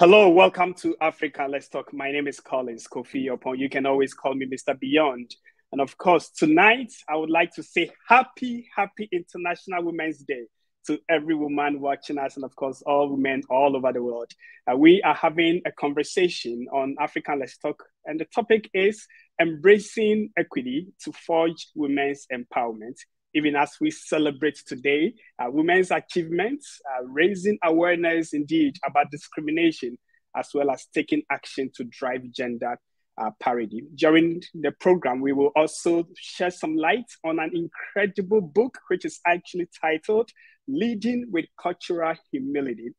Hello, welcome to Africa Let's Talk. My name is Collins Kofi Oppong. You can always call me Mr. Beyond. And of course, tonight I would like to say happy, happy International Women's Day to every woman watching us, and of course, all women all over the world. Uh, we are having a conversation on Africa Let's Talk, and the topic is embracing equity to forge women's empowerment even as we celebrate today uh, women's achievements, uh, raising awareness indeed about discrimination, as well as taking action to drive gender uh, parity. During the program, we will also share some light on an incredible book, which is actually titled Leading with Cultural Humility.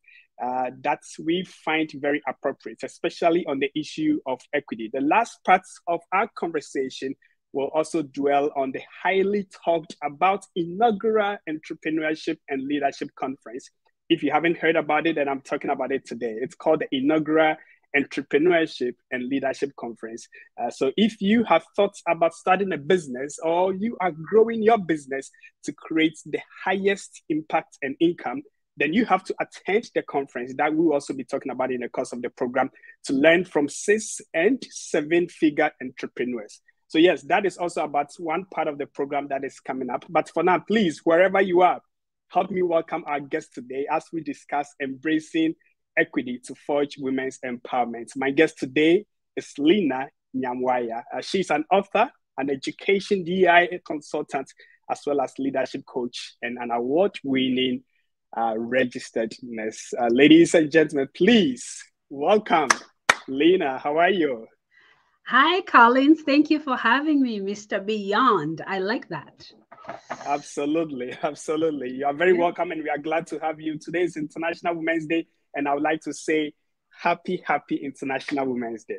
Uh, that we find very appropriate, especially on the issue of equity. The last part of our conversation will also dwell on the highly talked about inaugural entrepreneurship and leadership conference. If you haven't heard about it, then I'm talking about it today. It's called the inaugural entrepreneurship and leadership conference. Uh, so if you have thoughts about starting a business or you are growing your business to create the highest impact and income, then you have to attend the conference that we'll also be talking about in the course of the program to learn from six and seven figure entrepreneurs. So, yes, that is also about one part of the program that is coming up. But for now, please, wherever you are, help me welcome our guest today as we discuss embracing equity to forge women's empowerment. My guest today is Lyna Nyamwaya. Uh, she's an author, an education DEI consultant, as well as leadership coach and an award winning uh, registered nurse. Uh, ladies and gentlemen, please welcome Lyna. How are you? Hi, Collins. Thank you for having me, Mr. Beyond. I like that. Absolutely. Absolutely. You are very welcome, and we are glad to have you. Today is International Women's Day, and I would like to say happy, happy International Women's Day.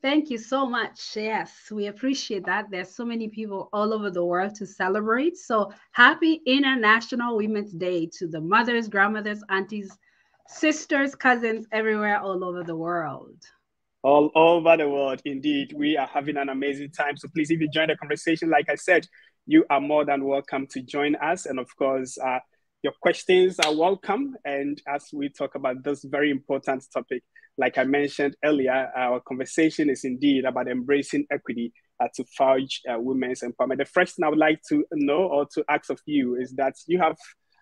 Thank you so much. Yes, we appreciate that. There's so many people all over the world to celebrate. So happy International Women's Day to the mothers, grandmothers, aunties, sisters, cousins, everywhere all over the world all over the world. Indeed, we are having an amazing time. So please, if you join the conversation, like I said, you are more than welcome to join us. And of course, uh, your questions are welcome. And as we talk about this very important topic, like I mentioned earlier, our conversation is indeed about embracing equity uh, to forge uh, women's empowerment. The first thing I would like to know or to ask of you is that you have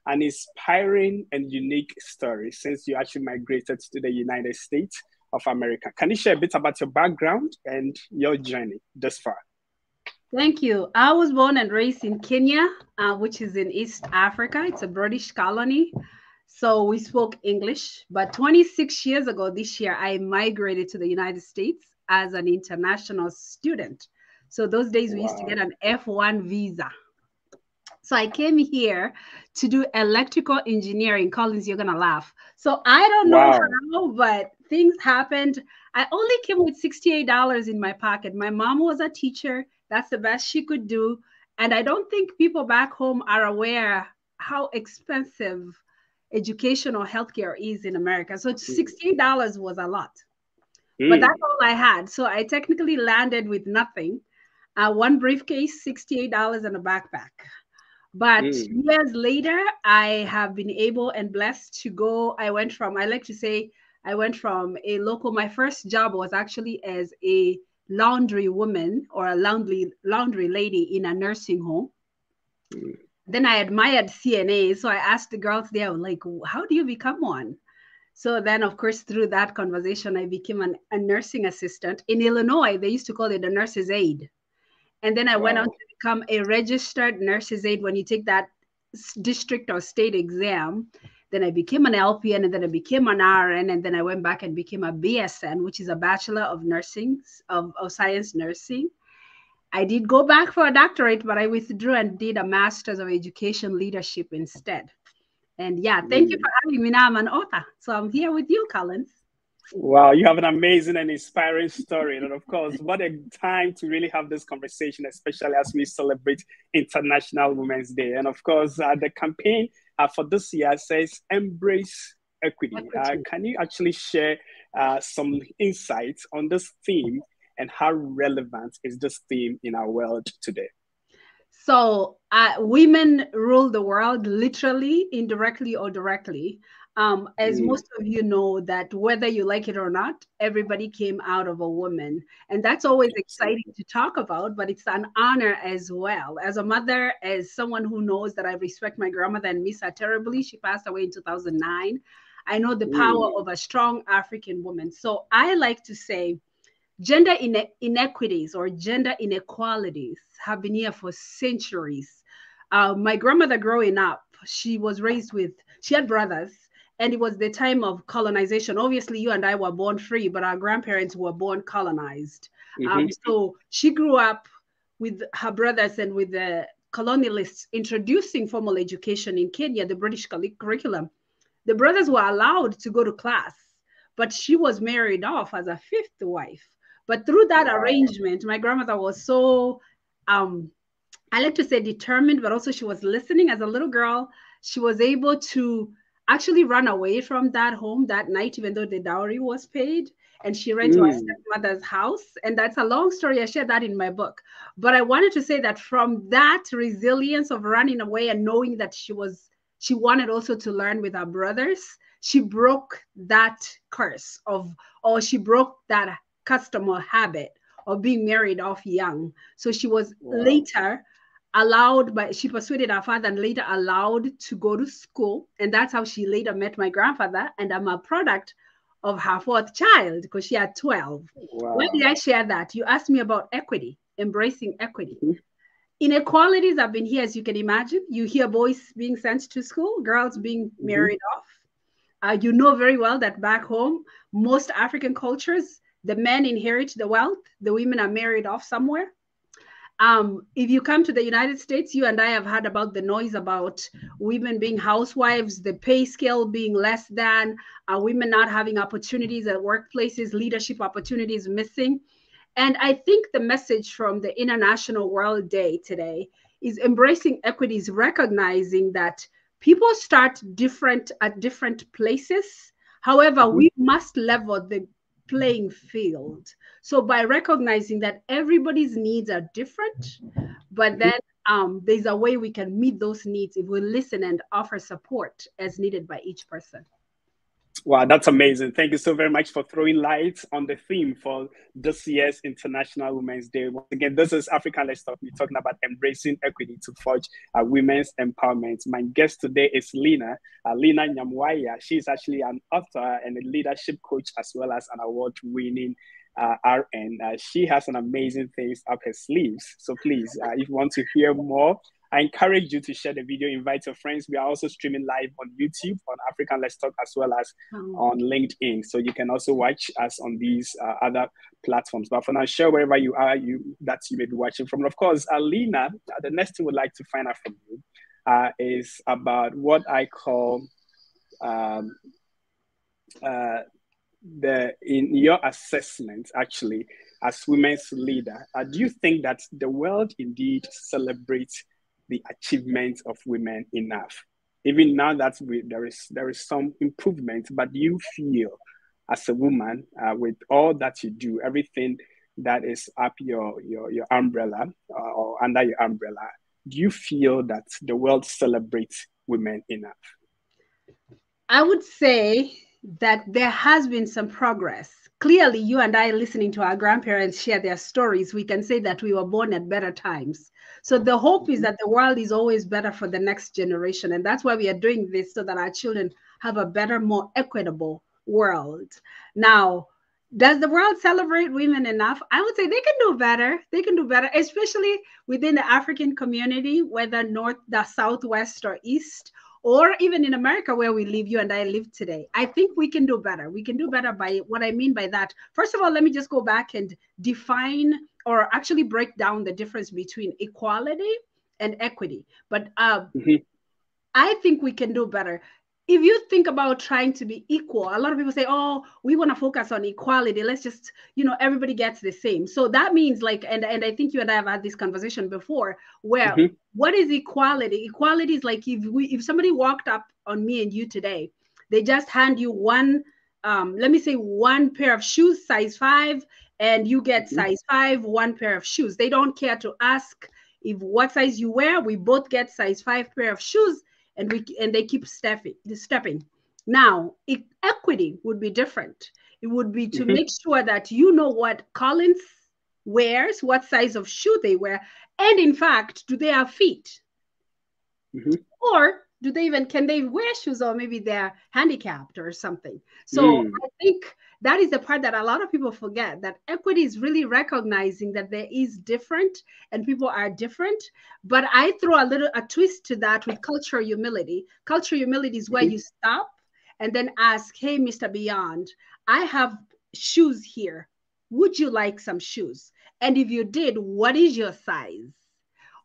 an inspiring and unique story since you actually migrated to the United States of America. Can you share a bit about your background and your journey thus far? Thank you. I was born and raised in Kenya, uh, which is in East Africa. It's a British colony. So we spoke English. But 26 years ago, this year, I migrated to the United States as an international student. So those days, we wow. used to get an F1 visa. So I came here to do electrical engineering. Collins, you're going to laugh. So I don't wow. know how, but things happened. I only came with $68 in my pocket. My mom was a teacher. That's the best she could do. And I don't think people back home are aware how expensive education or healthcare is in America. So $68 was a lot. Mm. But that's all I had. So I technically landed with nothing. Uh, one briefcase, $68 and a backpack. But mm. years later, I have been able and blessed to go. I went from, I like to say, I went from a local, my first job was actually as a laundry woman or a laundry laundry lady in a nursing home. Mm. Then I admired CNA. So I asked the girls there, like, how do you become one? So then, of course, through that conversation, I became an, a nursing assistant. In Illinois, they used to call it a nurse's aide. And then I wow. went on to become a registered nurse's aide when you take that district or state exam. Then I became an LPN and then I became an RN and then I went back and became a BSN, which is a Bachelor of Nursing, of, of Science Nursing. I did go back for a doctorate, but I withdrew and did a Master's of Education Leadership instead. And yeah, thank you mm. for having me. Now I'm an author. So I'm here with you, Collins. Wow, you have an amazing and inspiring story. And of course, what a time to really have this conversation, especially as we celebrate International Women's Day. And of course, uh, the campaign uh, for this year says Embrace Equity. Uh, can you actually share uh, some insights on this theme and how relevant is this theme in our world today? So, uh, women rule the world literally, indirectly, or directly. Um, as mm. most of you know, that whether you like it or not, everybody came out of a woman. And that's always exciting to talk about, but it's an honor as well. As a mother, as someone who knows that I respect my grandmother and miss her terribly, she passed away in 2009. I know the power mm. of a strong African woman. So I like to say, gender ine- inequities or gender inequalities have been here for centuries. Uh, my grandmother growing up, she was raised with, she had brothers and it was the time of colonization. Obviously, you and I were born free, but our grandparents were born colonized. Mm-hmm. Um, so she grew up with her brothers and with the colonialists introducing formal education in Kenya, the British curriculum. The brothers were allowed to go to class, but she was married off as a fifth wife. But through that wow. arrangement, my grandmother was so, um, I like to say determined, but also she was listening as a little girl. She was able to actually ran away from that home that night, even though the dowry was paid. And she ran mm. to her mm. stepmother's house. And that's a long story. I shared that in my book. But I wanted to say that from that resilience of running away and knowing that she was, she wanted also to learn with her brothers, she broke that curse of, or she broke that custom or habit of being married off young. So she was wow. later allowed by she persuaded her father and later allowed to go to school. And that's how she later met my grandfather. And i'm a product of her fourth child because she had 12 wow. why did i share that? You asked me about equity embracing equity. Mm-hmm. inequalities have been here as you can imagine. You hear boys being sent to school girls being mm-hmm. married off. Uh, you know very well that back home most african cultures the men inherit the wealth the women are married off somewhere um, if you come to the United States, you and I have heard about the noise about women being housewives, the pay scale being less than, uh, women not having opportunities at workplaces, leadership opportunities missing. And I think the message from the International World Day today is embracing equities, recognizing that people start different at different places. However, we must level the playing field. So by recognizing that everybody's needs are different, but then um, there's a way we can meet those needs if we listen and offer support as needed by each person. Wow, that's amazing. Thank you so very much for throwing light on the theme for this year's International Women's Day. Once again, this is African Let's Talk. We're talking about embracing equity to forge uh, women's empowerment. My guest today is Lyna, uh, Lyna Nyamwaya. She's actually an author and a leadership coach as well as an award winning uh, RN. Uh, she has an amazing things up her sleeves. So please, uh, if you want to hear more, I encourage you to share the video, invite your friends. We are also streaming live on YouTube, on African Let's Talk, as well as oh. on LinkedIn. So you can also watch us on these uh, other platforms. But for now, share wherever you are, you that you may be watching from. And of course, Alina, the next thing we'd like to find out from you uh, is about what I call um, uh, the in your assessment, actually, as women's leader. Uh, do you think that the world indeed celebrates the achievements of women enough. Even now that we, there is there is some improvement, but you feel as a woman uh, with all that you do, everything that is up your your your umbrella uh, or under your umbrella, do you feel that the world celebrates women enough? I would say that there has been some progress clearly you and I listening to our grandparents share their stories, we can say that we were born at better times. So the hope is that the world is always better for the next generation. And that's why we are doing this so that our children have a better, more equitable world. Now, does the world celebrate women enough? I would say they can do better. They can do better, especially within the African community, whether north, the southwest, or east, or even in America where we live, you and I live today. I think we can do better. We can do better by what I mean by that. First of all, let me just go back and define or actually break down the difference between equality and equity. But uh, mm-hmm. I think we can do better. If you think about trying to be equal, a lot of people say, "Oh, we want to focus on equality. Let's just, you know, everybody gets the same." So that means like, and and I think you and I have had this conversation before, where mm-hmm. what is equality? Equality is like if we if somebody walked up on me and you today, they just hand you one, um, let me say one pair of shoes, size five, and you get mm-hmm. size five, one pair of shoes. They don't care to ask if what size you wear. We both get size five pair of shoes and we and they keep stepping stepping now equity would be different it would be to mm-hmm. make sure that you know what collins wears what size of shoe they wear and in fact do they have feet mm-hmm. or do they even can they wear shoes or maybe they're handicapped or something so mm. i think that is the part that a lot of people forget that equity is really recognizing that there is different and people are different but i throw a little a twist to that with cultural humility cultural humility is where mm-hmm. you stop and then ask hey mr beyond i have shoes here would you like some shoes and if you did what is your size.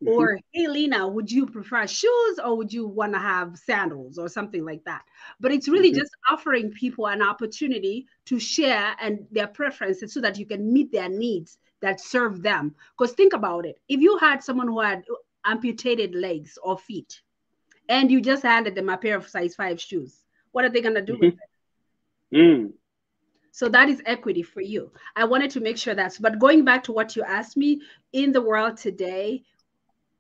Or, hey, Lyna, would you prefer shoes or would you want to have sandals or something like that? But it's really mm-hmm. just offering people an opportunity to share and their preferences so that you can meet their needs that serve them. Because think about it if you had someone who had amputated legs or feet and you just handed them a pair of size five shoes, what are they going to do mm-hmm. with it? Mm. So that is equity for you. I wanted to make sure that's, but going back to what you asked me in the world today,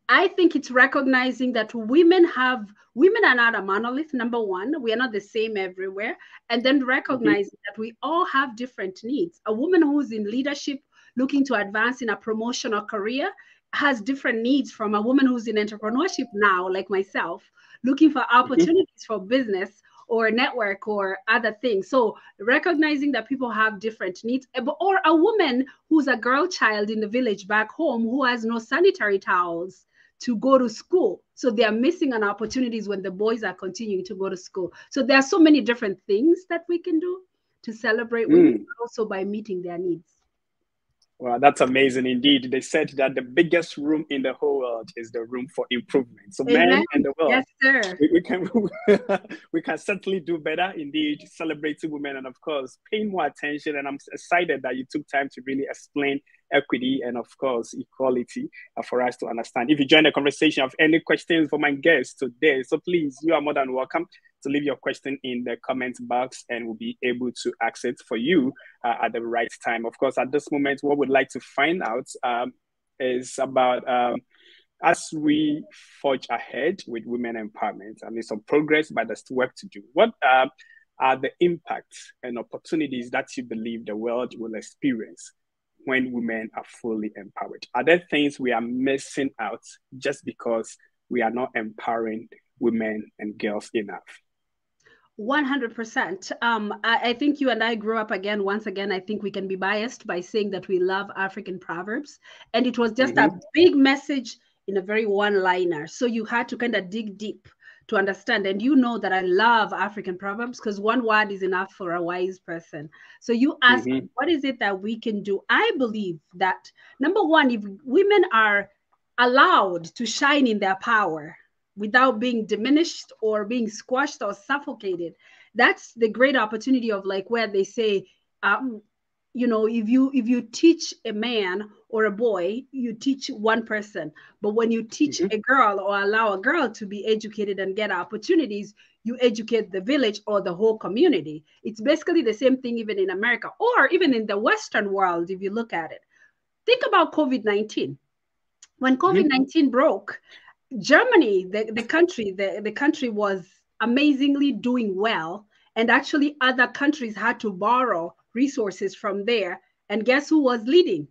I think it's recognizing that women have women are not a monolith. Number one, we are not the same everywhere, and then recognizing mm-hmm. that we all have different needs. A woman who's in leadership, looking to advance in a promotional career, has different needs from a woman who's in entrepreneurship now, like myself, looking for mm-hmm. opportunities mm-hmm. for business or network or other things. So recognizing that people have different needs, eh, or a woman who's a girl child in the village back home who has no sanitary towels to go to school. So they are missing on opportunities when the boys are continuing to go to school. So there are so many different things that we can do to celebrate mm. women, also by meeting their needs. Well, that's amazing indeed. They said that the biggest room in the whole world is the room for improvement. So, Amen. men in the world, yes, sir. We, we can we can certainly do better. Indeed, celebrating women and of course paying more attention. And I'm excited that you took time to really explain equity and of course equality uh, for us to understand. If you join the conversation, have any questions for my guests today, so please, you are more than welcome to leave your question in the comment box and we'll be able to it for you uh, at the right time. Of course, at this moment, what we'd like to find out um, is about um, as we forge ahead with women empowerment. I mean, some progress, but there's still work to do. What uh, are the impacts and opportunities that you believe the world will experience when women are fully empowered? Are there things we are missing out just because we are not empowering women and girls enough? 100%. Um, I, I, think you and I grew up again. Once again, I think we can be biased by saying that we love African proverbs. And it was just mm-hmm. a big message in a very one liner. So you had to kind of dig deep to understand. And you know that I love African proverbs because one word is enough for a wise person. So you ask, mm-hmm. what is it that we can do? I believe that number one, if women are allowed to shine in their power, without being diminished or being squashed or suffocated that's the great opportunity of like where they say um, you know if you if you teach a man or a boy you teach one person but when you teach mm-hmm. a girl or allow a girl to be educated and get opportunities you educate the village or the whole community it's basically the same thing even in america or even in the western world if you look at it think about covid-19 when mm-hmm. covid-19 mm-hmm. broke Germany, the, the country, the, the country was amazingly doing well. And actually, other countries had to borrow resources from there. And guess who was leading?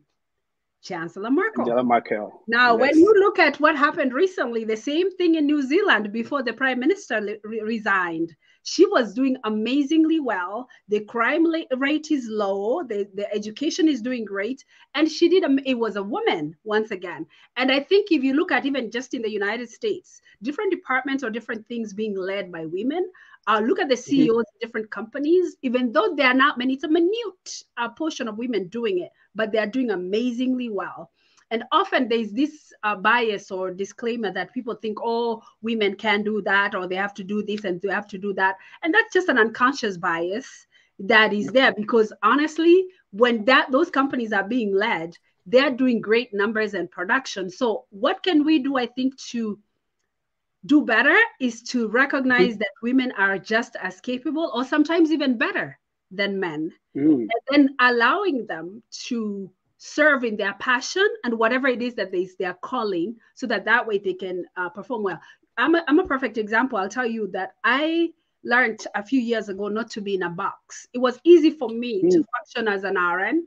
Chancellor Merkel. Angela Merkel. Now, yes. when you look at what happened recently, the same thing in New Zealand before the prime minister re- resigned. She was doing amazingly well. The crime rate is low. The, the education is doing great. And she did, a, it was a woman once again. And I think if you look at even just in the United States, different departments or different things being led by women. Uh, look at the CEOs mm-hmm. of different companies, even though there are not many, it's a minute uh, portion of women doing it, but they are doing amazingly well. and often there's this uh, bias or disclaimer that people think, oh, women can do that, or they have to do this and they have to do that. And that's just an unconscious bias that is there because honestly, when that those companies are being led, they're doing great numbers and production. So what can we do? I think to do better is to recognize mm-hmm. that women are just as capable or sometimes even better than men mm. and then allowing them to serve in their passion and whatever it is that they, they are calling so that that way they can uh, perform well I'm a, I'm a perfect example i'll tell you that i learned a few years ago not to be in a box it was easy for me mm. to function as an rn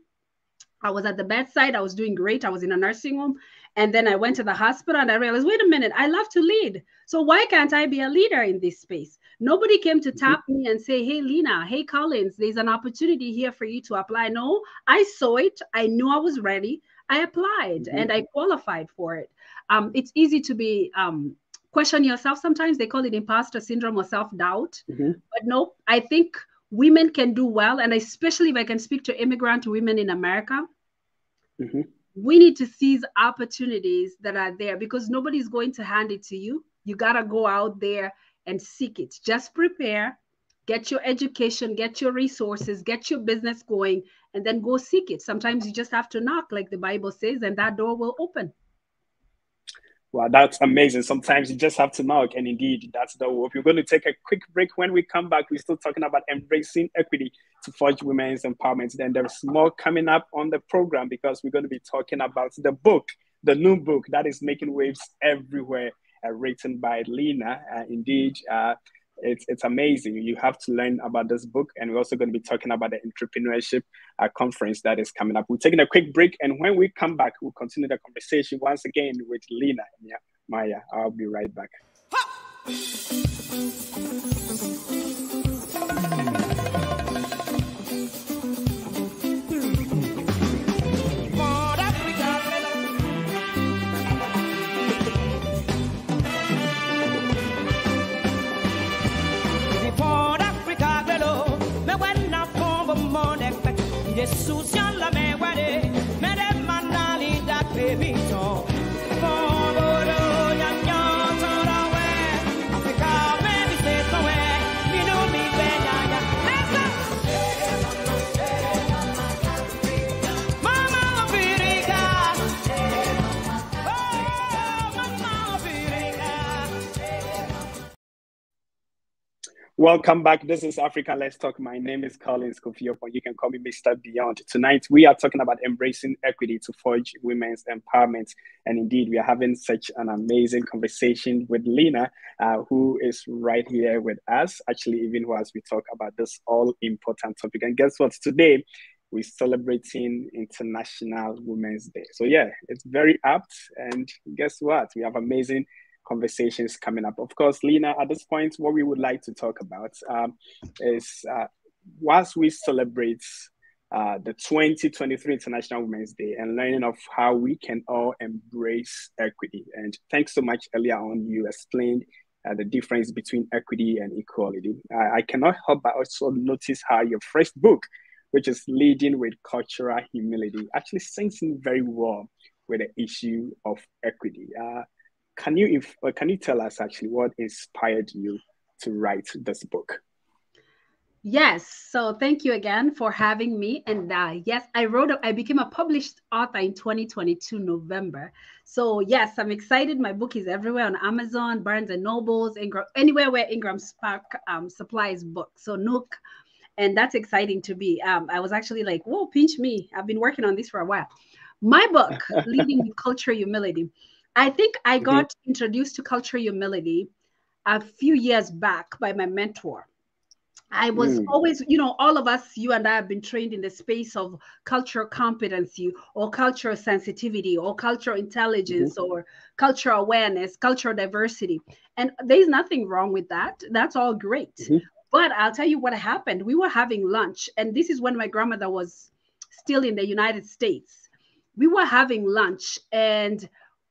I was at the bedside. I was doing great. I was in a nursing home. And then I went to the hospital and I realized, wait a minute, I love to lead. So why can't I be a leader in this space? Nobody came to tap me and say, hey, Lyna, hey, Collins, there's an opportunity here for you to apply. No, I saw it. I knew I was ready. I applied mm-hmm. and I qualified for it. Um, it's easy to be um, question yourself. Sometimes they call it imposter syndrome or self doubt. Mm-hmm. But no, I think women can do well. And especially if I can speak to immigrant women in America, mm-hmm we need to seize opportunities that are there because nobody's going to hand it to you. You got to go out there and seek it. Just prepare, get your education, get your resources, get your business going, and then go seek it. Sometimes you just have to knock, like the Bible says, and that door will open. Wow, that's amazing. Sometimes you just have to knock, and indeed, that's the hope. We're going to take a quick break. When we come back, we're still talking about embracing equity to forge women's empowerment. Then there's more coming up on the program because we're going to be talking about the book, the new book that is making waves everywhere, uh, written by Lyna. Uh, indeed, uh, it's it's amazing. You have to learn about this book, and we're also going to be talking about the entrepreneurship uh, conference that is coming up. We're taking a quick break, and when we come back, we'll continue the conversation once again with Lyna. Yeah, Maya, I'll be right back. Jesús Welcome back. This is Africa Let's Talk. My name is Collins Kofi You can call me Mr. Beyond. Tonight, we are talking about embracing equity to forge women's empowerment. And indeed, we are having such an amazing conversation with Lyna, uh, who is right here with us, actually, even as we talk about this all important topic. And guess what? Today, we're celebrating International Women's Day. So, yeah, it's very apt. And guess what? We have amazing conversations coming up. Of course, Lyna, at this point, what we would like to talk about um, is uh, whilst we celebrate uh, the 2023 International Women's Day and learning of how we can all embrace equity. And thanks so much earlier on, you explained uh, the difference between equity and equality. I cannot help but also notice how your first book, which is Leading with Cultural Humility, actually sinks in very well with the issue of equity. Uh, can you if, can you tell us actually what inspired you to write this book? Yes. So thank you again for having me. And uh, yes, I wrote, I became a published author in 2022, November. So yes, I'm excited. My book is everywhere on Amazon, Barnes and Nobles, Ingram, anywhere where Ingram Spark um, supplies books. So Nook. And that's exciting to be. Um, I was actually like, whoa, pinch me. I've been working on this for a while. My book, Leading with Culture Humility I think I mm-hmm. got mm-hmm. introduced to cultural humility a few years back by my mentor. I was mm. always, you know, all of us, you and I have been trained in the space of cultural competency or cultural sensitivity or cultural intelligence mm-hmm. or cultural awareness, cultural diversity. And there's nothing wrong with that. That's all great. Mm-hmm. But I'll tell you what happened. We were having lunch, and this is when my grandmother was still in the United States. We were having lunch, and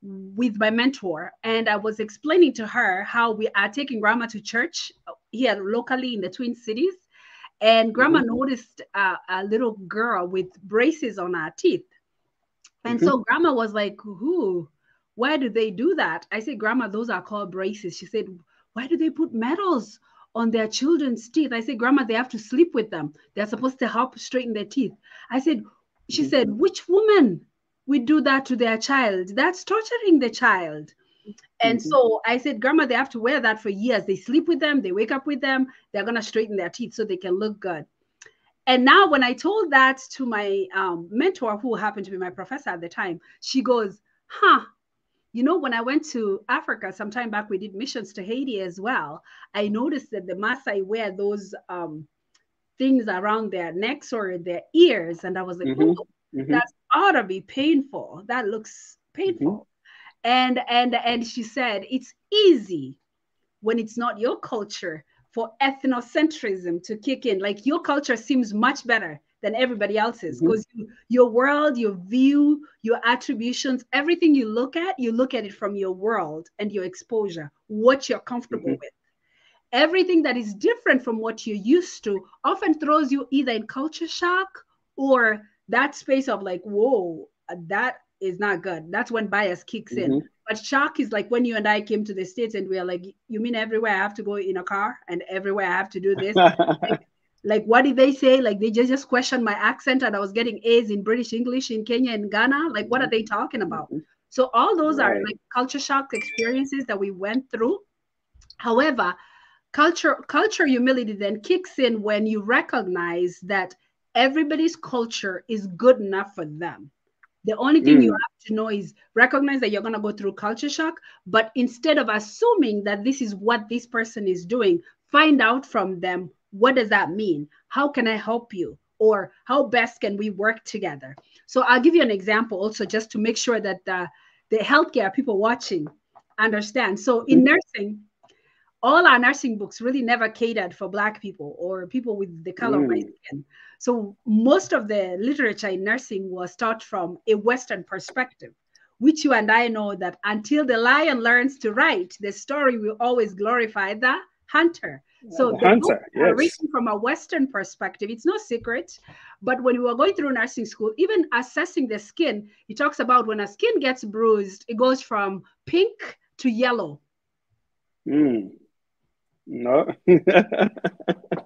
with my mentor and I was explaining to her how we are taking grandma to church here locally in the Twin Cities. And grandma mm-hmm. noticed uh, a little girl with braces on her teeth. And mm-hmm. so grandma was like, who? Why do they do that? I said, Grandma, those are called braces. She said, Why do they put metals on their children's teeth? I said, Grandma, they have to sleep with them. They're supposed to help straighten their teeth. I said, She mm-hmm. said, Which woman would do that to their child? That's torturing the child. And mm-hmm. so I said, Grandma, they have to wear that for years. They sleep with them, they wake up with them, they're going to straighten their teeth so they can look good. And now, when I told that to my um, mentor, who happened to be my professor at the time, she goes, Huh, you know, when I went to Africa some time back, we did missions to Haiti as well. I noticed that the Maasai wear those um, things around their necks or their ears. And I was like, mm-hmm. oh, mm-hmm. that ought to be painful. That looks painful. Mm-hmm. And and and she said, it's easy when it's not your culture for ethnocentrism to kick in. Like your culture seems much better than everybody else's because mm-hmm. you, your world, your view, your attributions, everything you look at, you look at it from your world and your exposure, what you're comfortable mm-hmm. with. Everything that is different from what you're used to often throws you either in culture shock or that space of like, whoa, that is not good. That's when bias kicks mm-hmm. in. But shock is like when you and I came to the States and we are like, you mean everywhere I have to go in a car and everywhere I have to do this? like, like what did they say like they just just questioned my accent and i was getting a's in british english in kenya and ghana like what are they talking about mm-hmm. so all those right. are like culture shock experiences that we went through however culture culture humility then kicks in when you recognize that everybody's culture is good enough for them the only thing mm. you have to know is recognize that you're going to go through culture shock but instead of assuming that this is what this person is doing find out from them what does that mean? How can I help you? Or how best can we work together? So I'll give you an example also just to make sure that the, the healthcare people watching understand. So in mm-hmm. nursing, all our nursing books really never catered for black people or people with the color mm. of my mm. skin. So most of the literature in nursing was taught from a Western perspective, which you and I know that until the lion learns to write, the story will always glorify the hunter. So the, hunter, yes. written from a Western perspective, it's no secret. But when we were going through nursing school, even assessing the skin, it talks about when a skin gets bruised, it goes from pink to yellow. Mm. No.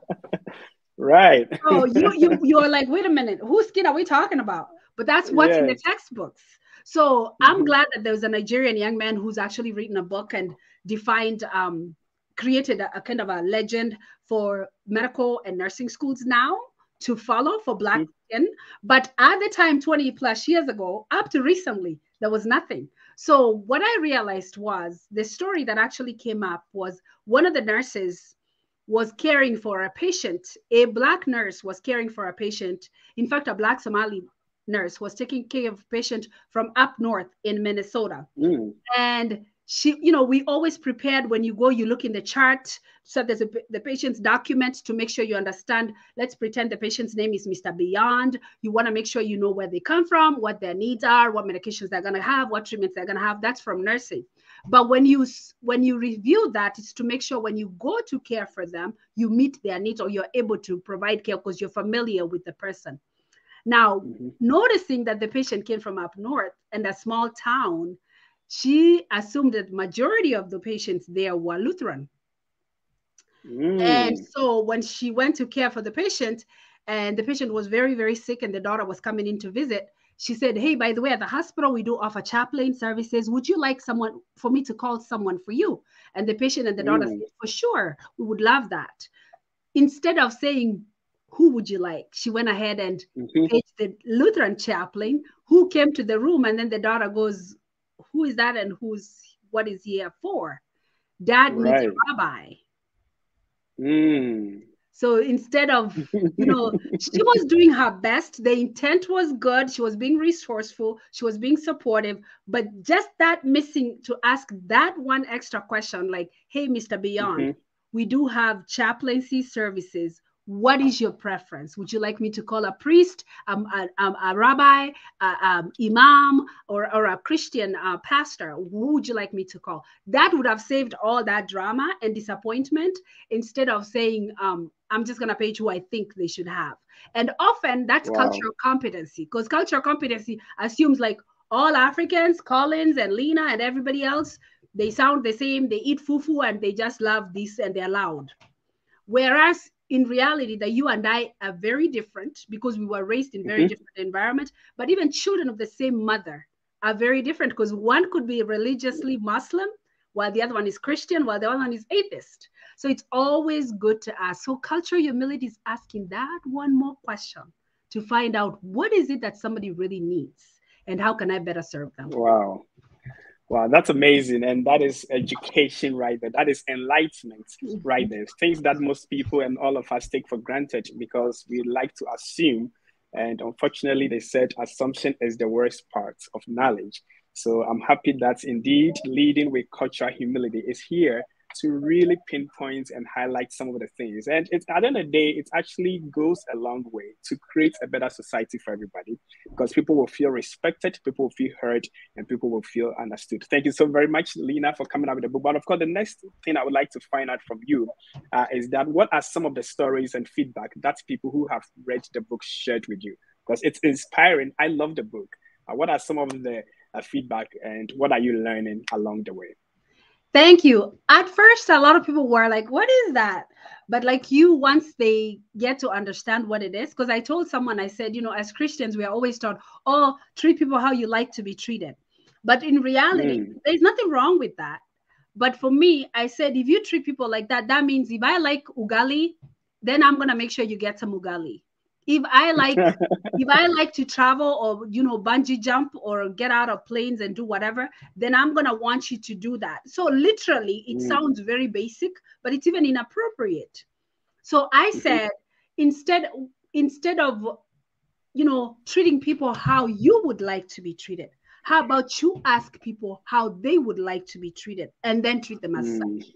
right. oh, you, you you're like, wait a minute, whose skin are we talking about? But that's what's yes. in the textbooks. So mm-hmm. I'm glad that there was a Nigerian young man who's actually written a book and defined um, created a, a, kind of a legend for medical and nursing schools now to follow for black mm-hmm. skin but at the time 20 plus years ago up to recently there was nothing so what i realized was the story that actually came up was one of the nurses was caring for a patient. A black nurse was caring for a patient. In fact a black somali nurse was taking care of a patient from up north in minnesota. Mm. and she you know we always prepared when you go you look in the chart so there's a, the patient's document to make sure you understand. Let's pretend the patient's name is mr beyond. You want to make sure you know where they come from what their needs are what medications they're going to have what treatments they're going to have. That's from nursing but when you when you review that it's to make sure when you go to care for them you meet their needs or you're able to provide care because you're familiar with the person now mm-hmm. noticing that the patient came from up north and a small town she assumed that majority of the patients there were Lutheran. Mm. And so when she went to care for the patient, and the patient was very, very sick, and the daughter was coming in to visit, she said, Hey, by the way, at the hospital, we do offer chaplain services. Would you like someone for me to call someone for you? And the patient and the daughter mm. said, For sure, we would love that. Instead of saying, Who would you like? She went ahead and mm-hmm. paged the Lutheran chaplain who came to the room. And then the daughter goes, who is that and who's what is he here for? Dad right. meets a rabbi. Mm. So instead of, you know, she was doing her best. The intent was good. She was being resourceful. She was being supportive. But just that missing to ask that one extra question, like, hey, Mr. Beyond, mm-hmm. we do have chaplaincy services what is your preference? Would you like me to call a priest, um, a, a, a rabbi, a, um, imam, or, or a Christian uh, pastor? Who would you like me to call? That would have saved all that drama and disappointment instead of saying, um, I'm just going to page who I think they should have. And often that's wow. cultural competency because cultural competency assumes, like, all Africans, Collins and Lyna and everybody else, they sound the same. They eat fufu and they just love this and they're loud. Whereas in reality, that you and I are very different because we were raised in very mm-hmm. different environments. But even children of the same mother are very different because one could be religiously Muslim while the other one is Christian, while the other one is atheist. So it's always good to ask. So cultural humility is asking that one more question to find out what is it that somebody really needs and how can I better serve them. Wow. Wow, that's amazing. And that is education right there. That is enlightenment right there. Things that most people and all of us take for granted because we like to assume. And unfortunately, they said assumption is the worst part of knowledge. So I'm happy that indeed leading with cultural humility is here to really pinpoint and highlight some of the things. And it's at the end of the day, it actually goes a long way to create a better society for everybody because people will feel respected, people will feel heard, and people will feel understood. Thank you so very much, Lyna, for coming up with the book. But of course, the next thing I would like to find out from you uh, is that what are some of the stories and feedback that people who have read the book shared with you? Because it's inspiring. I love the book. Uh, what are some of the uh, feedback and what are you learning along the way? Thank you. At first, a lot of people were like, What is that? But like you, once they get to understand what it is, because I told someone, I said, you know, as Christians, we are always taught, oh, treat people how you like to be treated. But in reality, mm. there's nothing wrong with that. But for me, I said, if you treat people like that, that means if I like ugali, then I'm going to make sure you get some ugali if i like if i like to travel or you know bungee jump or get out of planes and do whatever then i'm going to want you to do that so literally it mm. sounds very basic but it's even inappropriate so i mm-hmm. said instead instead of you know treating people how you would like to be treated how about you ask people how they would like to be treated and then treat them as mm. such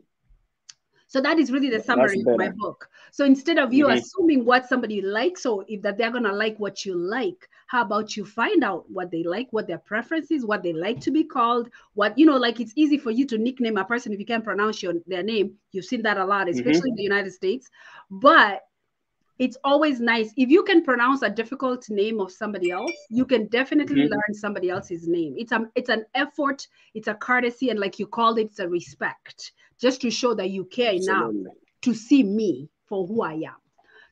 so that is really the summary of my book. So instead of you mm-hmm. assuming what somebody likes or if that they're gonna like what you like, how about you find out what they like, what their preferences, what they like to be called, what you know, like it's easy for you to nickname a person if you can't pronounce your their name. You've seen that a lot, mm-hmm. especially mm-hmm. in the United States. But it's always nice if you can pronounce a difficult name of somebody else you can definitely mm-hmm. learn somebody else's name it's a it's an effort it's a courtesy and like you called it it's a respect just to show that you care Absolutely. enough to see me for who i am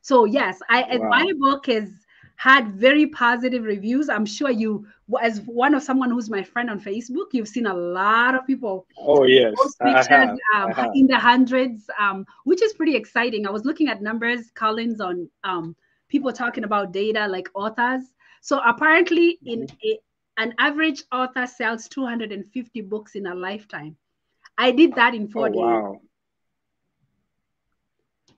so yes i wow. my book is had very positive reviews. I'm sure you, as one of someone who's my friend on Facebook, you've seen a lot of people. Oh yes, pictures have, um, in the hundreds, um, which is pretty exciting. I was looking at numbers, Collins, on um, people talking about data like authors. So apparently, in mm-hmm. a, an average author sells 250 books in a lifetime. I did that in four oh, days. Wow.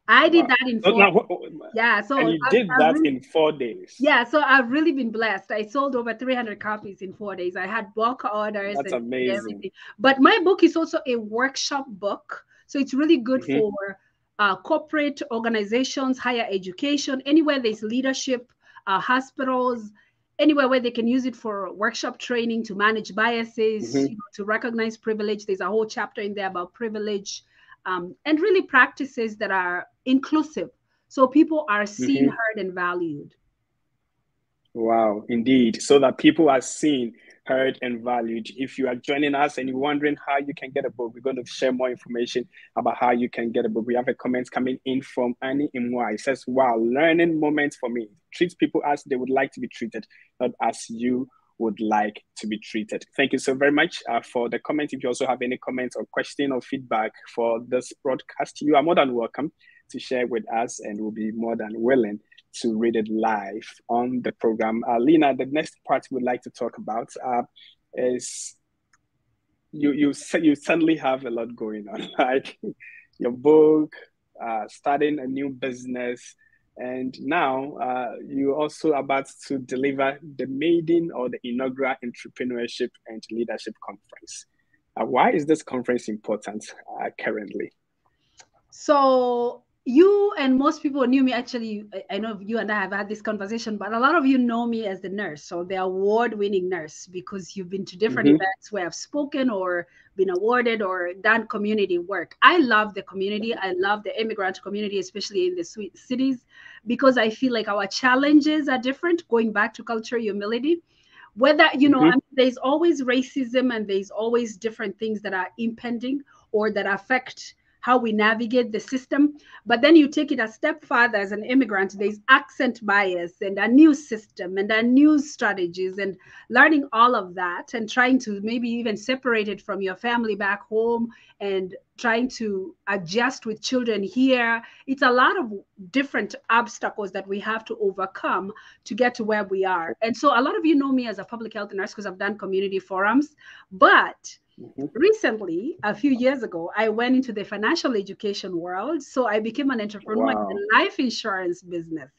I did wow. that in four. Now, yeah, so and you I, did I that really, in four days. Yeah, so I've really been blessed. I sold over 300 copies in four days. I had bulk orders. That's amazing. Everything. But my book is also a workshop book, so it's really good mm-hmm. for uh, corporate organizations, higher education, anywhere there's leadership, uh, hospitals, anywhere where they can use it for workshop training to manage biases, mm-hmm. you know, to recognize privilege. There's a whole chapter in there about privilege um, and really practices that are inclusive. So people are seen, mm-hmm. heard, and valued. Wow, indeed. So that people are seen, heard, and valued. If you are joining us and you're wondering how you can get a book, we're going to share more information about how you can get a book. We have a comment coming in from Annie Imwa. It says, Wow, learning moments for me. Treat people as they would like to be treated, not as you would like to be treated. Thank you so very much uh, for the comment. If you also have any comments or question or feedback for this broadcast, you are more than welcome to share with us and we'll be more than willing to read it live on the program. Uh, Lyna, the next part we'd like to talk about uh, is you you you certainly have a lot going on, like your book, uh, starting a new business, and now uh, you're also about to deliver the maiden or the inaugural entrepreneurship and leadership conference. Uh, why is this conference important uh, currently? So you and most people knew me actually i know you and i have had this conversation but a lot of you know me as the nurse so the award-winning nurse because you've been to different mm-hmm. events where i've spoken or been awarded or done community work i love the community i love the immigrant community especially in the sweet cities because i feel like our challenges are different going back to culture humility whether you know mm-hmm. I mean, there's always racism and there's always different things that are impending or that affect how we navigate the system. But then you take it a step further as an immigrant, there's accent bias and a new system and a new strategies and learning all of that and trying to maybe even separate it from your family back home and trying to adjust with children here. It's a lot of different obstacles that we have to overcome to get to where we are. And so a lot of you know me as a public health nurse because I've done community forums, but Mm-hmm. Recently, a few years ago, I went into the financial education world. So I became an entrepreneur wow. in the life insurance business.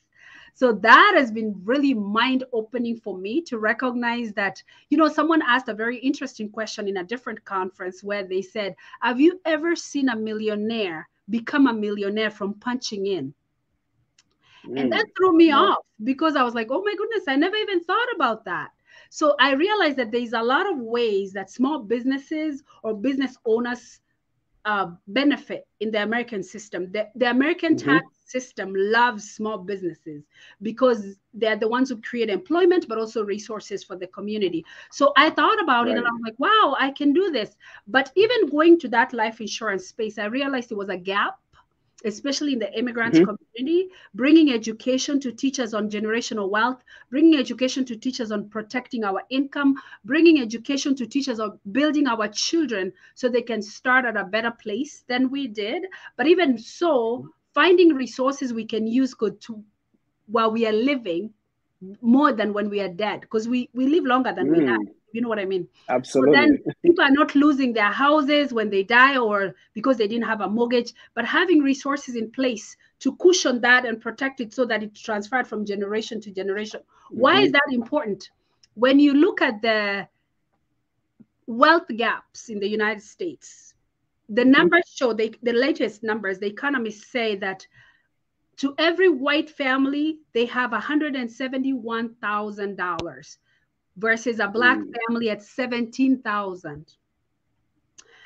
So that has been really mind opening for me to recognize that, you know, someone asked a very interesting question in a different conference where they said, Have you ever seen a millionaire become a millionaire from punching in? Mm. And that threw me yeah. off because I was like, Oh my goodness, I never even thought about that. So I realized that there's a lot of ways that small businesses or business owners uh, benefit in the American system. The, the American mm-hmm. tax system loves small businesses because they're the ones who create employment, but also resources for the community. So I thought about right. it and I was like, wow, I can do this. But even going to that life insurance space, I realized there was a gap especially in the immigrant mm-hmm. community, bringing education to teachers on generational wealth, bringing education to teachers on protecting our income, bringing education to teachers on building our children so they can start at a better place than we did. But even so, finding resources we can use good to while we are living more than when we are dead because we we live longer than mm. we die you know what I mean? Absolutely. So then people are not losing their houses when they die or because they didn't have a mortgage, but having resources in place to cushion that and protect it so that it's transferred from generation to generation. Mm-hmm. Why is mm-hmm. that important? When you look at the wealth gaps in the United States, the mm-hmm. numbers show they, the latest numbers, the economists say that to every white family, they have $171,000 versus a black mm. family at 17,000.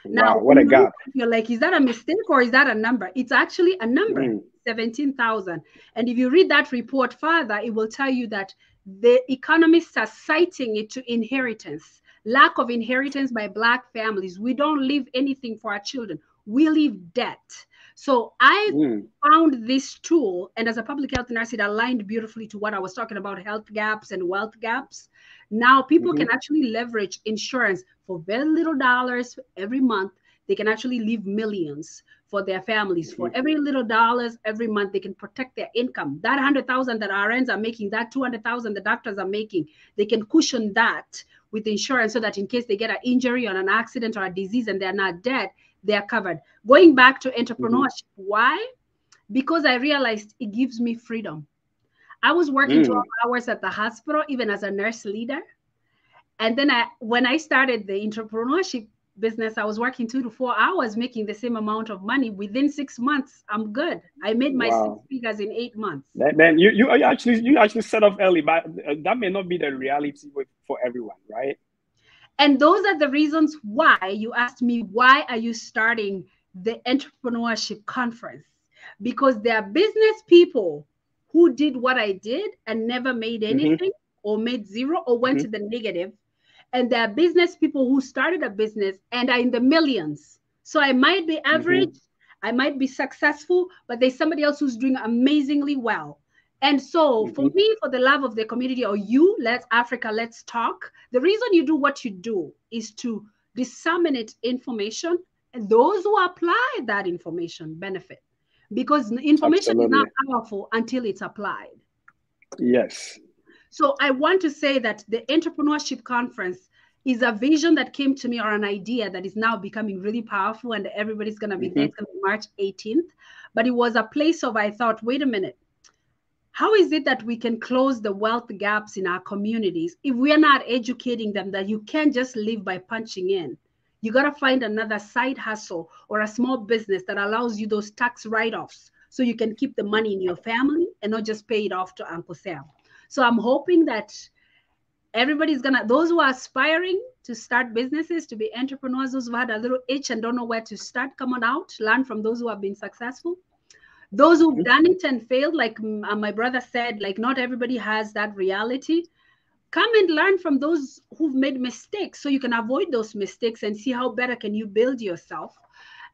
Now, wow, what a gap. You're like, is that a mistake or is that a number? It's actually a number, mm. 17,000. And if you read that report further, it will tell you that the economists are citing it to inheritance, lack of inheritance by black families. We don't leave anything for our children. We leave debt. So I mm. found this tool, and as a public health nurse, it aligned beautifully to what I was talking about health gaps and wealth gaps. Now people mm-hmm. can actually leverage insurance for very little dollars every month. They can actually leave millions for their families. For mm-hmm. every little dollars every month, they can protect their income. That hundred thousand that RNs are making, that two hundred thousand the doctors are making, they can cushion that with insurance so that in case they get an injury or an accident or a disease and they're not dead, they're covered. Going back to entrepreneurship, mm-hmm. why? Because I realized it gives me freedom. I was working mm. 12 hours at the hospital, even as a nurse leader. And then I, when I started the entrepreneurship business, I was working two to four hours, making the same amount of money. Within six months, I'm good. I made my wow. six figures in eight months. Then you, you actually you actually set off early, but uh, that may not be the reality for everyone, right? And those are the reasons why you asked me, why are you starting the entrepreneurship conference? Because there are business people who did what I did and never made mm-hmm. anything mm-hmm. or made zero or went mm-hmm. to the negative. And there are business people who started a business and are in the millions. So I might be mm-hmm. average, mm-hmm. I might be successful, but there's somebody else who's doing amazingly well. And so for mm-hmm. me, for the love of the community, or you, let's Africa, let's talk. The reason you do what you do is to disseminate information, and those who apply that information benefit because information Absolutely. is not powerful until it's applied. Yes. So I want to say that the entrepreneurship conference is a vision that came to me or an idea that is now becoming really powerful and everybody's going to be mm-hmm. there. It's going to be March 18th. But it was a place of, I thought, wait a minute. How is it that we can close the wealth gaps in our communities if we are not educating them that you can't just live by punching in? You got to find another side hustle or a small business that allows you those tax write offs so you can keep the money in your family and not just pay it off to Uncle Sam. So I'm hoping that everybody's gonna those who are aspiring to start businesses to be entrepreneurs those who had a little itch and don't know where to start come on out learn from those who have been successful those who've done it and failed like uh, my brother said like not everybody has that reality. Come and learn from those who've made mistakes so you can avoid those mistakes and see how better can you build yourself.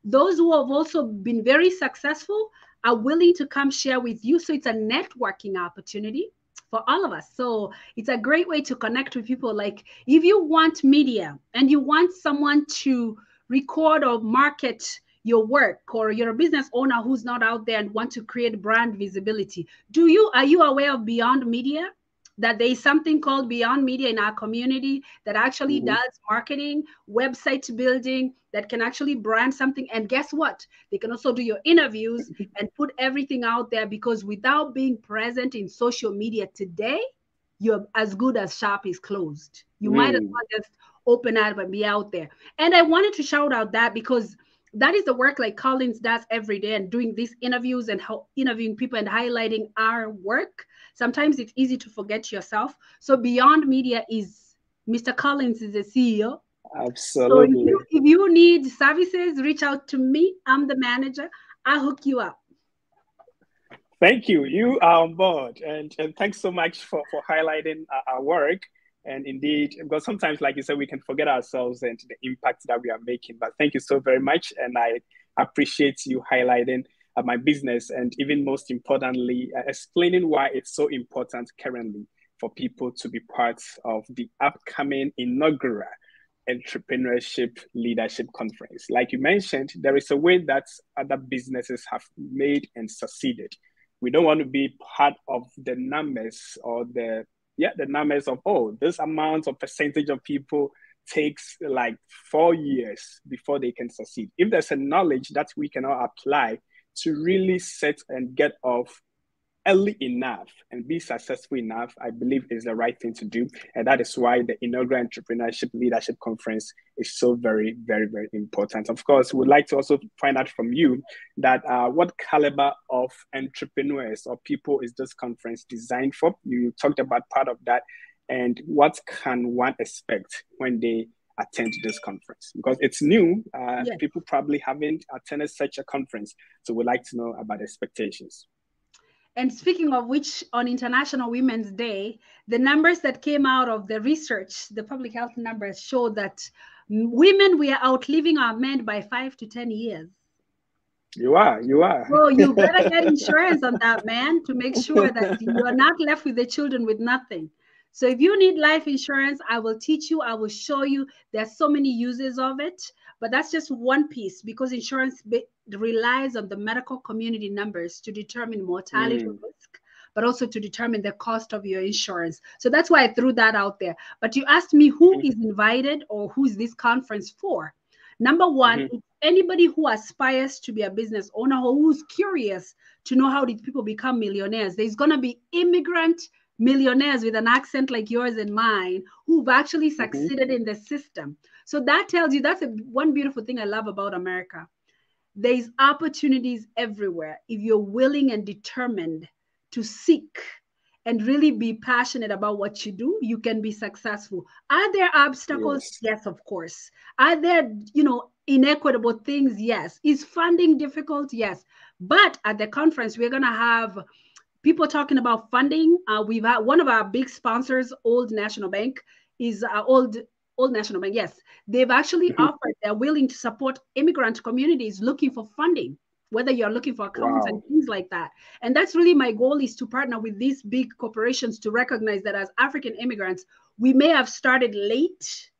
Those who have also been very successful are willing to come share with you so it's a networking opportunity for all of us. So it's a great way to connect with people like if you want media and you want someone to record or market your work or you're a business owner who's not out there and want to create brand visibility do you are you aware of beyond media that there is something called Beyond Media in our community that actually mm-hmm. does marketing, website building, that can actually brand something. And guess what? They can also do your interviews and put everything out there because without being present in social media today, you're as good as shop is closed. You mm. might as mm. well just open up and be out there. And I wanted to shout out that because that is the work like Collins does every day and doing these interviews and how interviewing people and highlighting our work. Sometimes it's easy to forget yourself. So Beyond Media is Mr. Collins is the CEO. Absolutely. So if, you, if you need services, reach out to me. I'm the manager. I'll hook you up. Thank you. You are on board. And, and thanks so much for, for highlighting uh, our work. And indeed, because sometimes, like you said, we can forget ourselves and the impact that we are making. But thank you so very much. And I appreciate you highlighting uh, my business and even most importantly, uh, explaining why it's so important currently for people to be part of the upcoming inaugural entrepreneurship leadership conference. Like you mentioned, there is a way that other businesses have made and succeeded. We don't want to be part of the numbers or the yeah, the numbers of, oh, this amount of percentage of people takes like four years before they can succeed. If there's a knowledge that we cannot apply to really set and get off early enough and be successful enough, I believe is the right thing to do. And that is why the inaugural entrepreneurship leadership conference is so very, very, very important. Of course, we'd like to also find out from you that uh, what caliber of entrepreneurs or people is this conference designed for? You talked about part of that. And what can one expect when they attend this conference because it's new. Uh, yes. People probably haven't attended such a conference. So we'd like to know about expectations. And speaking of which, on International Women's Day, the numbers that came out of the research, the public health numbers, show that women we are outliving our men by five to ten years. You are, you are. So you better get insurance on that, man, to make sure that you are not left with the children with nothing. So if you need life insurance, I will teach you, I will show you. There's so many uses of it, but that's just one piece because insurance relies on the medical community numbers to determine mortality mm. risk but also to determine the cost of your insurance. So that's why I threw that out there. But you asked me who mm-hmm. is invited or who is this conference for. Number one, mm-hmm. anybody who aspires to be a business owner or who's curious to know how did people become millionaires. There's going to be immigrant millionaires with an accent like yours and mine who've actually mm-hmm. succeeded mm-hmm. in the system. So that tells you that's a, one beautiful thing I love about America. There's opportunities everywhere if you're willing and determined to seek and really be passionate about what you do, you can be successful. Are there obstacles? Yes, yes of course. Are there, you know, inequitable things? Yes. Is funding difficult? Yes. But at the conference, we're going to have people talking about funding. Uh, we've had one of our big sponsors, Old National Bank, is uh, Old Old National Bank. Yes, they've actually mm-hmm. offered they're willing to support immigrant communities looking for funding, whether you're looking for accounts wow. and things like that. And that's really my goal is to partner with these big corporations to recognize that as African immigrants, we may have started late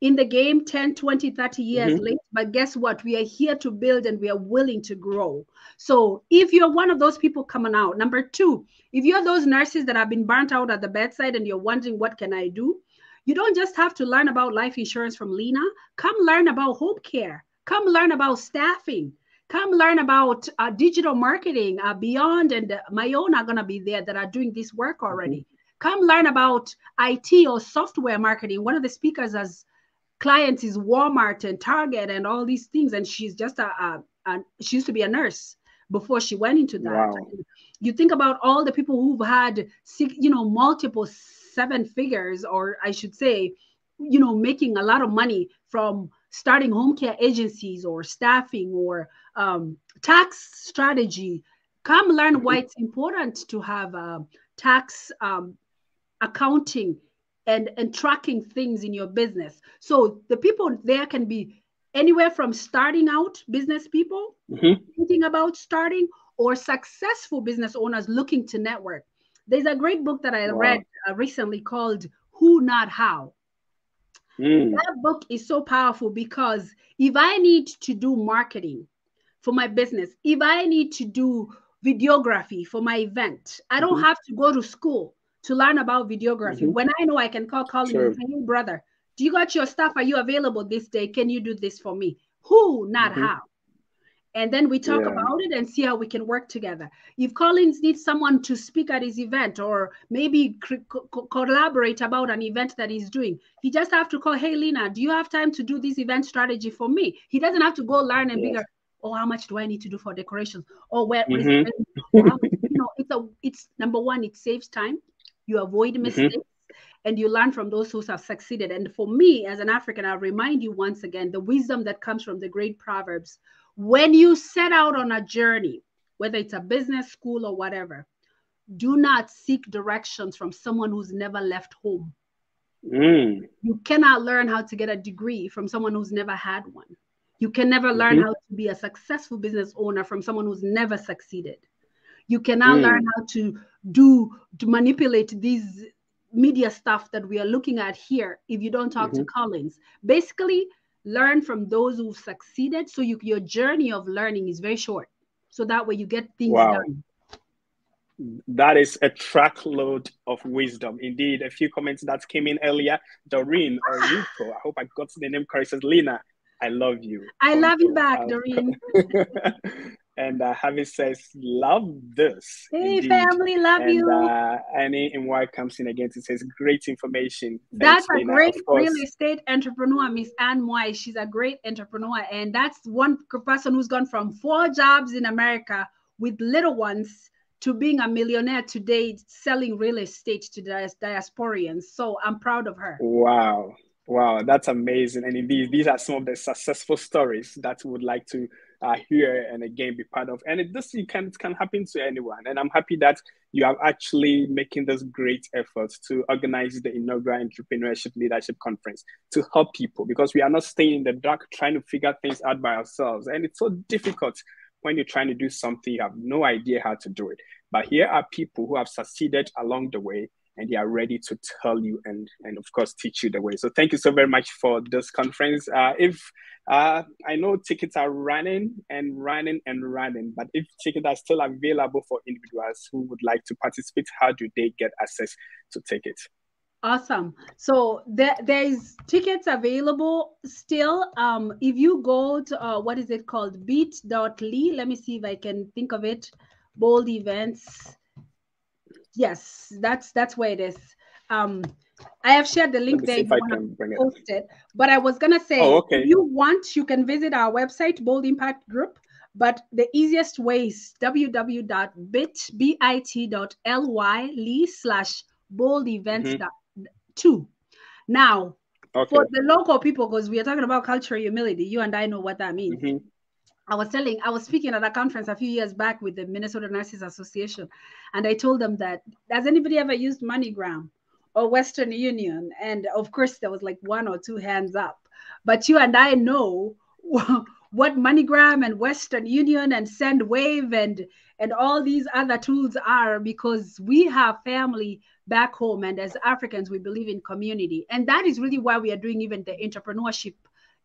in the game 10 20 30 years mm-hmm. late but guess what we are here to build and we are willing to grow so if you're one of those people coming out number two if you're those nurses that have been burnt out at the bedside and you're wondering what can i do you don't just have to learn about life insurance from Lyna come learn about hope care come learn about staffing come learn about uh, digital marketing uh, beyond and uh, my own are going to be there that are doing this work mm-hmm. already come learn about it or software marketing one of the speakers has clients is Walmart and Target and all these things. And she's just a, a, a she used to be a nurse before she went into that. Wow. You think about all the people who've had, you know, multiple seven figures, or I should say, you know, making a lot of money from starting home care agencies or staffing or um, tax strategy. Come learn why it's important to have uh, tax um, accounting and and tracking things in your business. So the people there can be anywhere from starting out business people mm-hmm. thinking about starting or successful business owners looking to network. There's a great book that I wow. read uh, recently called Who Not How. Mm. That book is so powerful because if I need to do marketing for my business, if I need to do videography for my event, I don't mm-hmm. have to go to school to learn about videography. Mm-hmm. When I know I can call Colin sure. and say, hey, brother, do you got your stuff? Are you available this day? Can you do this for me? Who, not mm-hmm. how and then we talk yeah. about it and see how we can work together. If Collins needs someone to speak at his event or maybe co- collaborate about an event that he's doing, he just have to call, hey Lyna, do you have time to do this event strategy for me? He doesn't have to go learn and yes. figure, oh, how much do I need to do for decorations? Or where, mm-hmm. you know, it's a, it's number one, it saves time. You avoid mm-hmm. mistakes. Mm-hmm and you learn from those who have succeeded. And for me, as an African, I'll remind you once again the wisdom that comes from the great Proverbs when you set out on a journey, whether it's a business school or whatever, do not seek directions from someone who's never left home. Mm. You cannot learn how to get a degree from someone who's never had one. You can never learn mm-hmm. how to be a successful business owner from someone who's never succeeded. You cannot mm. learn how to do to manipulate these media stuff that we are looking at here if you don't talk mm-hmm. to Collins. Basically, learn from those who've succeeded so you, your journey of learning is very short so that way you get things wow. done that is a truckload of wisdom. Indeed, a few comments that came in earlier. Doreen or Rico, I hope I got the name correct, says Lyna, I love you. I love you back, uh, Doreen. And uh, Javi says, love this. Hey, indeed. family, love and, you. Uh, Annie in Y comes in again to says, great information. Thanks, that's a great real estate entrepreneur, Miss Anne Moy. She's a great entrepreneur. And that's one person who's gone from four jobs in America with little ones to being a millionaire today selling real estate to the diasporians. So I'm proud of her. Wow. Wow, that's amazing. And indeed, these are some of the successful stories that we would like to uh, hear and again be part of. And it, this you can it can happen to anyone. And I'm happy that you are actually making this great effort to organize the inaugural entrepreneurship leadership conference to help people because we are not staying in the dark trying to figure things out by ourselves. And it's so difficult when you're trying to do something you have no idea how to do it. But here are people who have succeeded along the way and they are ready to tell you and and of course teach you the way. So thank you so very much for this conference. Uh, if uh, I know tickets are running and running and running, but if tickets are still available for individuals who would like to participate, how do they get access to tickets? Awesome. So there, there's tickets available still. Um, if you go to uh, what is it called? Beat.ly. Let me see if I can think of it. Bold events yes, that's that's where it is. Um, I have shared the link there if, want to post it. But I was gonna say, oh, okay. if you want, you can visit our website, Bold Impact Group. But the easiest way is www.bit.ly slash bold events mm-hmm. two. Now, okay. for the local people, because we are talking about cultural humility, you and I know what that means. Mm-hmm. I was telling, I was speaking at a conference a few years back with the Minnesota Nurses Association, and I told them that has anybody ever used MoneyGram or Western Union? And of course, there was like one or two hands up. But you and I know what MoneyGram and Western Union and SendWave and and all these other tools are because we have family back home, and as Africans, we believe in community, and that is really why we are doing even the entrepreneurship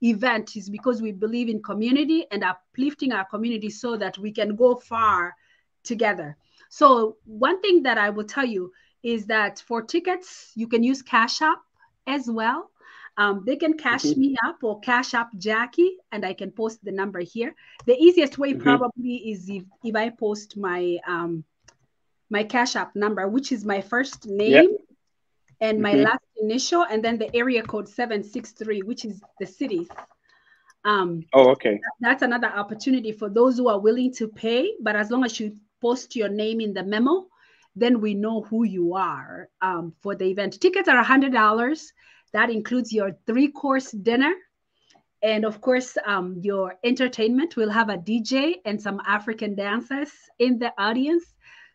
event is because we believe in community and uplifting our community so that we can go far together. So one thing that I will tell you is that for tickets, you can use Cash App as well. Um, they can cash mm-hmm. me up or cash up Jackie, and I can post the number here. The easiest way mm-hmm. probably is if, if I post my um, my cash app number, which is my first name yep. and my mm-hmm. last initial and then the area code 763, which is the cities. Um, oh, okay. That's another opportunity for those who are willing to pay, but as long as you post your name in the memo, then we know who you are um, for the event. Tickets are $100. That includes your three course dinner. And of course, um, your entertainment. We'll have a DJ and some African dancers in the audience.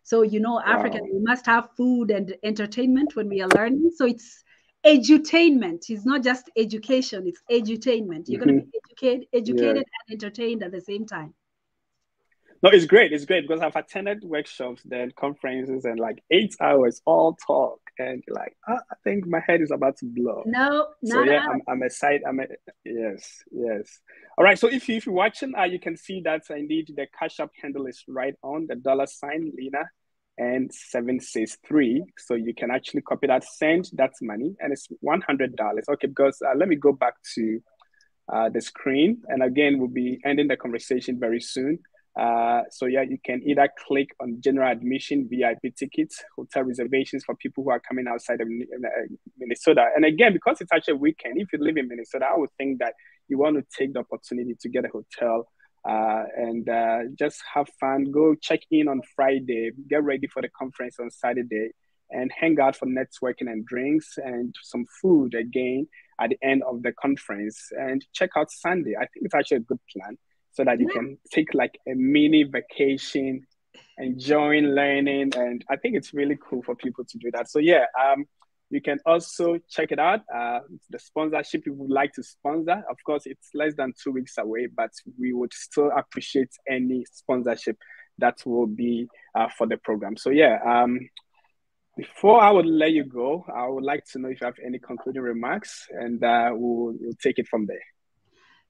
So, you know, African, wow. we must have food and entertainment when we are learning. So it's edutainment. It's not just education, it's edutainment. You're mm-hmm. going to be educated, educated yeah. and entertained at the same time. No, it's great. It's great because I've attended workshops, then conferences, and like eight hours all talk, and like oh, I think my head is about to blow. No, so yeah, I'm, I'm excited. I'm a, yes, yes. All right. So if you if you're watching, uh, you can see that uh, indeed the Cash App handle is right on the dollar sign Lyna and 763. So you can actually copy that, send that money, and it's $100. Okay, because uh, let me go back to uh, the screen. And again, we'll be ending the conversation very soon. Uh, so yeah, you can either click on general admission, VIP tickets, hotel reservations for people who are coming outside of uh, Minnesota. And again, because it's actually a weekend, if you live in Minnesota, I would think that you want to take the opportunity to get a hotel uh, and uh, just have fun. Go check in on Friday, get ready for the conference on Saturday, and hang out for networking and drinks and some food again at the end of the conference. And check out Sunday. I think it's actually a good plan so that you can take like a mini vacation, enjoying learning. And I think it's really cool for people to do that. So, yeah. Um, you can also check it out. Uh, the sponsorship you would like to sponsor. Of course, it's less than two weeks away, but we would still appreciate any sponsorship that will be uh, for the program. So, yeah, um, before I would let you go, I would like to know if you have any concluding remarks, and uh, we'll, we'll take it from there.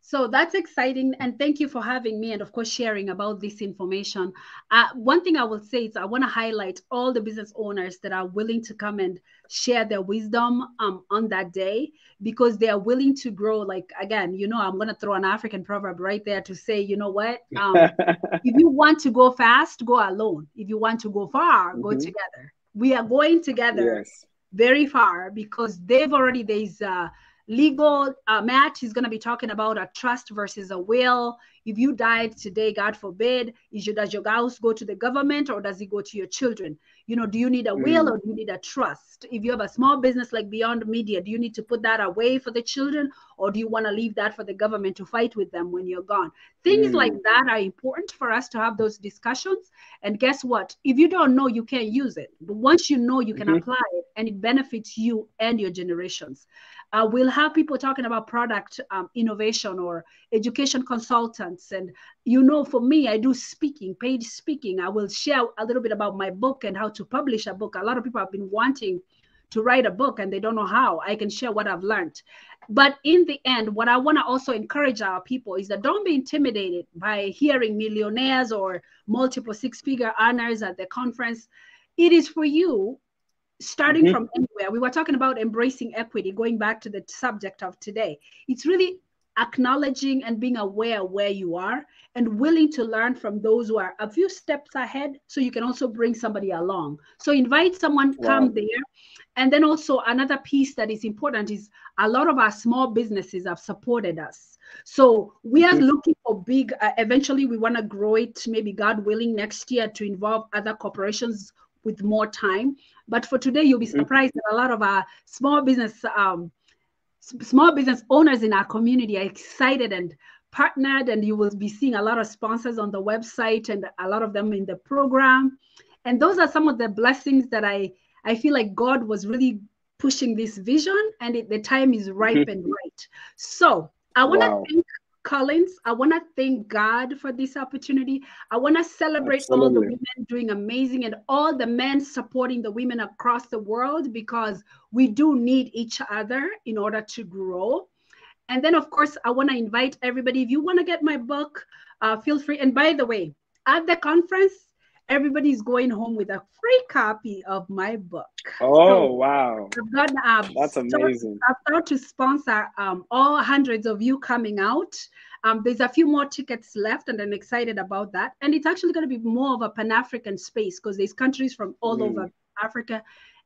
So that's exciting. And thank you for having me and, of course, sharing about this information. Uh, one thing I will say is I want to highlight all the business owners that are willing to come and share their wisdom um, on that day because they are willing to grow. Like, again, you know, I'm going to throw an African proverb right there to say, you know what? Um, if you want to go fast, go alone. If you want to go far, mm-hmm. go together. We are going together yes. very far because they've already, there's, uh, legal uh, Matt is going to be talking about a trust versus a will. If you died today, God forbid, is your, does your house go to the government or does it go to your children? You know, do you need a mm. will or do you need a trust? If you have a small business like Beyond Media, do you need to put that away for the children or do you want to leave that for the government to fight with them when you're gone? Things mm. like that are important for us to have those discussions. And guess what? If you don't know, you can't use it. But once you know, you can mm-hmm. apply it and it benefits you and your generations. Uh, we'll have people talking about product um, innovation or education consultants. And, you know, for me, I do speaking, paid speaking. I will share a little bit about my book and how to publish a book. A lot of people have been wanting to write a book and they don't know how. I can share what I've learned. But in the end, what I want to also encourage our people is that don't be intimidated by hearing millionaires or multiple six figure earners at the conference. It is for you starting mm-hmm. from anywhere. We were talking about embracing equity, going back to the subject of today. It's really acknowledging and being aware where you are and willing to learn from those who are a few steps ahead so you can also bring somebody along so invite someone wow. come there and then also another piece that is important is a lot of our small businesses have supported us so we are mm-hmm. looking for big uh, eventually we want to grow it maybe god willing next year to involve other corporations with more time. But for today, you'll be mm-hmm. surprised that a lot of our small business um, small business owners in our community are excited and partnered, and you will be seeing a lot of sponsors on the website and a lot of them in the program. And those are some of the blessings that I I feel like God was really pushing this vision, and it, the time is ripe mm-hmm. and right. So I want to wow. thank Collins. I want to thank God for this opportunity. I want to celebrate Absolutely. all the women doing amazing and all the men supporting the women across the world because we do need each other in order to grow. And then, of course, I want to invite everybody. If you want to get my book, uh, feel free. And by the way, at the conference, everybody's going home with a free copy of my book. Oh so wow! I've got, uh, That's amazing. I've started to sponsor um, all hundreds of you coming out. Um, there's a few more tickets left, and I'm excited about that. And it's actually going to be more of a Pan African space because there's countries from all mm. over Africa,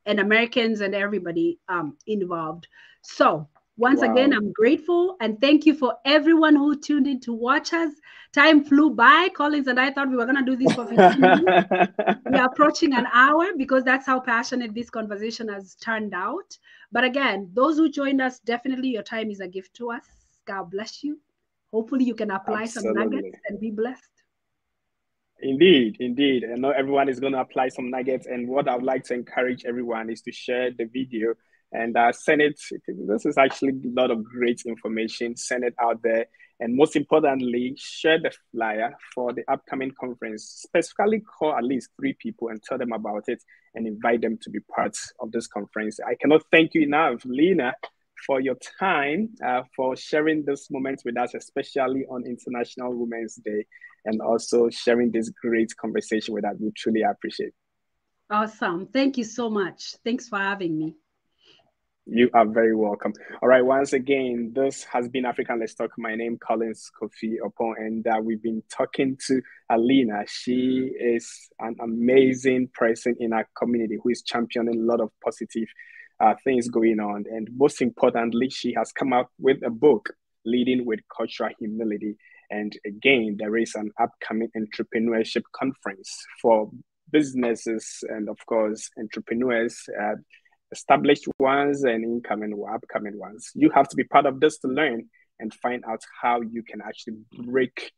and Americans and everybody um, involved. So once wow. again, I'm grateful and thank you for everyone who tuned in to watch us. Time flew by. Collins and I thought we were going to do this for 15 minutes. we are approaching an hour because that's how passionate this conversation has turned out. But again, those who joined us, definitely your time is a gift to us. God bless you. Hopefully, you can apply Absolutely. some nuggets and be blessed. Indeed, indeed. I know everyone is going to apply some nuggets. And what I would like to encourage everyone is to share the video and uh, send it. This is actually a lot of great information. Send it out there. And most importantly, share the flyer for the upcoming conference. Specifically, call at least three people and tell them about it and invite them to be part of this conference. I cannot thank you enough, Lyna, for your time, uh, for sharing this moment with us, especially on International Women's Day, and also sharing this great conversation with us. We truly appreciate. it. Awesome. Thank you so much. Thanks for having me. You are very welcome. All right, once again, this has been African Let's Talk. My name Collins Kofi Oppong, and uh, we've been talking to Alina. She is an amazing person in our community who is championing a lot of positive uh, things going on. And most importantly, she has come out with a book, Leading with Cultural Humility. And again, there is an upcoming entrepreneurship conference for businesses and, of course, entrepreneurs. Uh, established ones and incoming or upcoming ones. You have to be part of this to learn and find out how you can actually break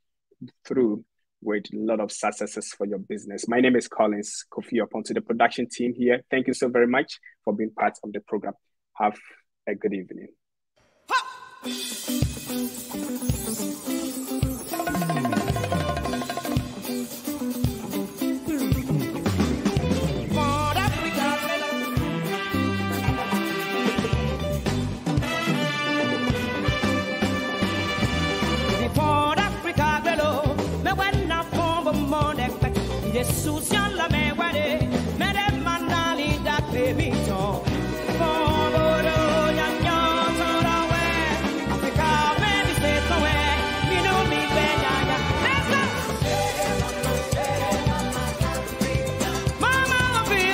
through with a lot of successes for your business. My name is Collins Kofi Oppong to the production team here. Thank you so very much for being part of the program. Have a good evening. Ha! Jesús